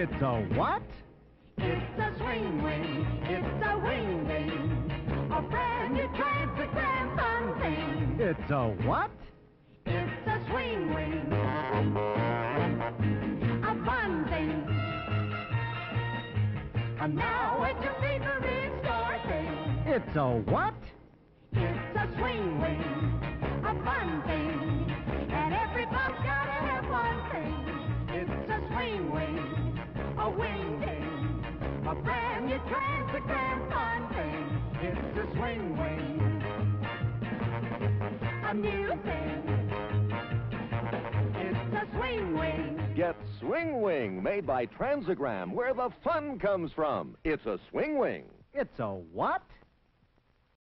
It's a what? It's a swing wing. It's a wing wing. A brand new Transogram fun thing. It's a what? It's a swing wing. A fun thing. And now it's your favorite store thing. It's a what? It's a swing wing. A brand new Transogram fun thing. It's a swing wing. A new thing. It's a swing wing. Get Swing Wing, made by Transogram, where the fun comes from. It's a swing wing. It's a what?